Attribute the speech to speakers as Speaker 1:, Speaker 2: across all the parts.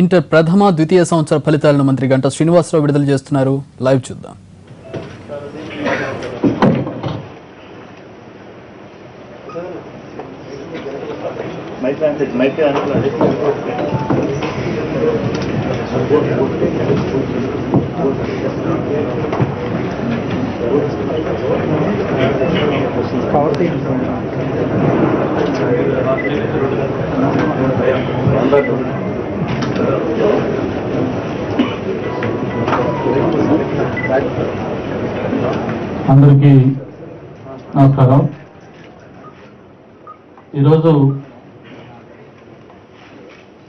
Speaker 1: Inter ప్రథమ ద్వితీయ సంవత్సర ఫలితాలను మంత్రి గంటా శ్రీనివాసరావు విడుదల చేస్తున్నారు. లైవ్ చూద్దాం.
Speaker 2: మైక్
Speaker 3: అందరికీ నమస్కారం. ఈరోజు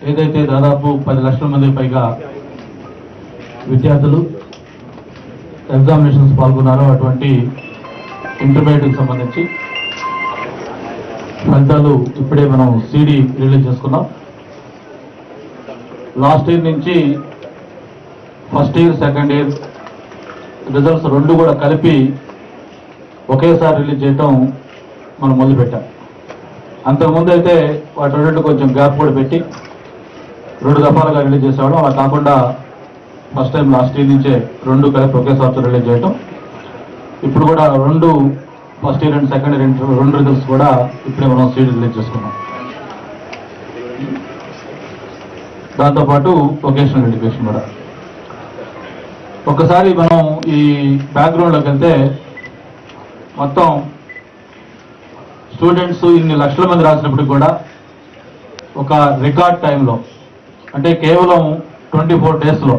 Speaker 3: ఏదైతే దాదాపు పది లక్షల మంది పైగా విద్యార్థులు ఎగ్జామినేషన్స్ పాల్గొన్నారో అటువంటి ఇంటర్మీడియట్కి సంబంధించి ఫలితాలు ఇప్పుడే మనం సీడీ రిలీజ్ చేసుకున్నాం. లాస్ట్ ఇయర్ నుంచి first year second year results రెండు కూడా కలిపి ఒకేసారి రిలీజ్ చేయటం మనం మొదలుపెట్టాం అంతకుముందు అయితే వాటి రెండు కొంచెం గ్యాప్ కూడా పెట్టి రెండు దఫాలుగా రిలీజ్ చేసేవాడు అలా కాకుండా ఫస్ట్ టైం లాస్ట్ ఇయర్ నుంచే రెండు కలిపి ఒకేసారి రిలీజ్ చేయటం. ఇప్పుడు కూడా రెండు first year and second year రెండు రెండు రిజల్ట్స్ కూడా ఇప్పుడే మనం సీడ్ రిలీజ్ చేసుకున్నాం. దాంతోపాటు వొకేషనల్ ఎడ్యుకేషన్ కూడా. ఒకసారి మనం ఈ బ్యాక్గ్రౌండ్లోకి వెళ్తే మొత్తం స్టూడెంట్స్ ఇన్ని లక్షల మంది రాసినప్పటికి కూడా ఒక రికార్డ్ టైంలో అంటే కేవలం ట్వంటీ ఫోర్ డేస్లో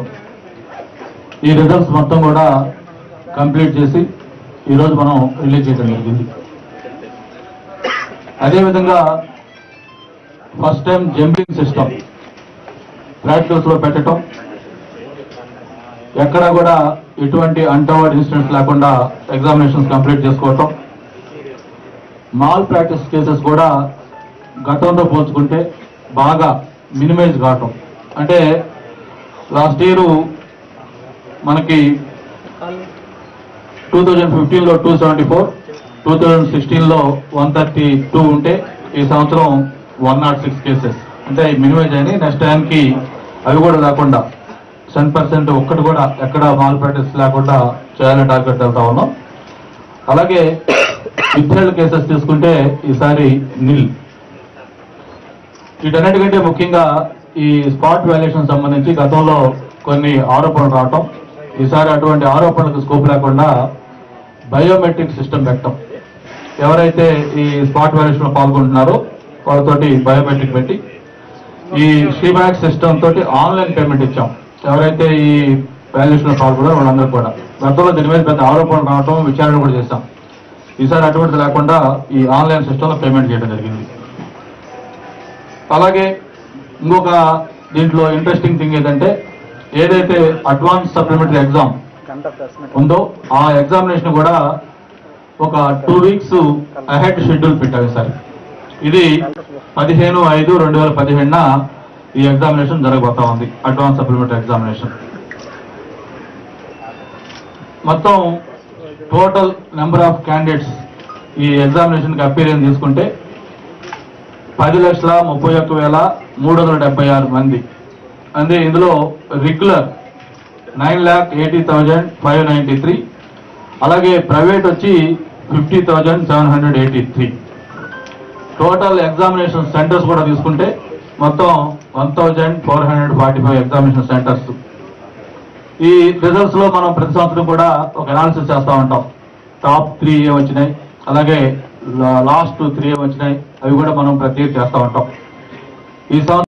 Speaker 3: ఈ రిజల్ట్స్ మొత్తం కూడా కంప్లీట్ చేసి ఈరోజు మనం రిలీజ్ చేయడం జరిగింది. అదేవిధంగా ఫస్ట్ టైం జంపింగ్ సిస్టమ్ ప్రాక్టికల్స్లో పెట్టడం ఎక్కడ కూడా ఎటువంటి అన్టవర్డ్ ఇన్సిడెంట్స్ లేకుండా ఎగ్జామినేషన్స్ కంప్లీట్ చేసుకోవటం. మాల్ ప్రాక్టీస్ కేసెస్ కూడా గతంతో పోల్చుకుంటే బాగా మినిమైజ్ కావటం. అంటే లాస్ట్ ఇయర్ మనకి టూ థౌజండ్ ఫిఫ్టీన్లో two seventy four two thousand సిక్స్టీన్లో వన్ థర్టీ టూ ఉంటే ఈ సంవత్సరం వన్ నాట్ సిక్స్ కేసెస్ అంటే మినిమైజ్ అయినాయి. నెక్స్ట్ టైంకి అవి కూడా లేకుండా టెన్ పర్సెంట్ ఒక్కటి కూడా ఎక్కడ మాల్ ప్రాక్టీస్ లేకుండా చేయాలని టార్గెట్ వెళ్తా ఉన్నాం. అలాగే విద్యార్థుల కేసెస్ తీసుకుంటే ఈసారి నిల్. వీటన్నిటికంటే ముఖ్యంగా ఈ స్పాట్ వాల్యుయేషన్ సంబంధించి గతంలో కొన్ని ఆరోపణలు రావటం. ఈసారి అటువంటి ఆరోపణలకు స్కోప్ లేకుండా బయోమెట్రిక్ సిస్టమ్ పెట్టడం ఎవరైతే ఈ స్పాట్ వాల్యుయేషన్లో పాల్గొంటున్నారో వాళ్ళతోటి బయోమెట్రిక్ పెట్టి ఈ శ్రీబ్యాక్ సిస్టమ్ తోటి ఆన్లైన్ పేమెంట్ ఇచ్చాం. ఎవరైతే ఈ వాల్యుయేషన్లో పాల్గొన్నారో వాళ్ళందరూ కూడా. గతంలో దీని మీద పెద్ద ఆరోపణలు రావటం విచారణ కూడా చేస్తాం ఈసారి అటువంటిది లేకుండా ఈ ఆన్లైన్ సిస్టంలో పేమెంట్ చేయడం జరిగింది. అలాగే ఇంకొక దీంట్లో ఇంట్రెస్టింగ్ థింగ్ ఏంటంటే ఏదైతే అడ్వాన్స్ సప్లిమెంటరీ ఎగ్జామ్ ఉందో ఆ ఎగ్జామినేషన్ కూడా ఒక టూ వీక్స్ అహెడ్ షెడ్యూల్ పెట్టారు సార్ ఇది పదిహేను ఐదు రెండు వేల పదిహేడున ఈ ఎగ్జామినేషన్ జరగబోతా ఉంది. అడ్వాన్స్ సప్లిమెంటరీ ఎగ్జామినేషన్ మొత్తం టోటల్ నెంబర్ ఆఫ్ క్యాండిడేట్స్ ఈ ఎగ్జామినేషన్కి అపీరియన్స్ తీసుకుంటే పది లక్షల ముప్పై ఒక్క వేల మూడు వందల డెబ్బై ఆరు మంది. అంటే ఇందులో regular nine lakh eighty thousand five ninety three అలాగే ప్రైవేట్ వచ్చి fifty thousand seven hundred eighty three total examination centres కూడా తీసుకుంటే మొత్తం one thousand four hundred forty five examination centres ఈ రిజల్ట్స్లో మనం ప్రతి సంవత్సరం కూడా ఒక అనాలిసిస్ చేస్తూ ఉంటాం. టాప్ త్రీ ఏ వచ్చినాయి. అలాగే లాస్ట్ త్రీ ఏ వచ్చినాయి. అవి కూడా మనం ప్రతి చేస్తూ ఉంటాం. ఈ సంవత్సరం